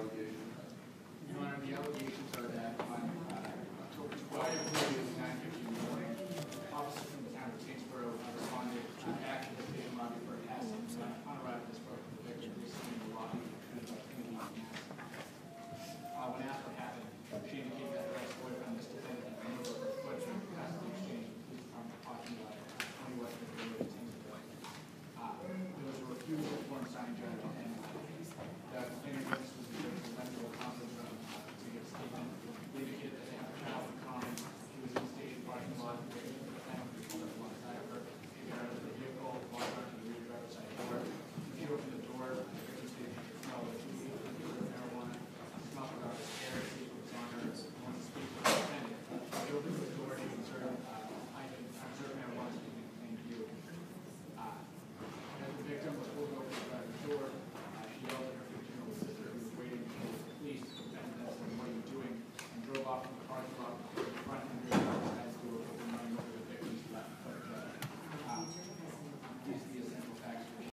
allegations? Your Honor, the allegations are that water into knowledge.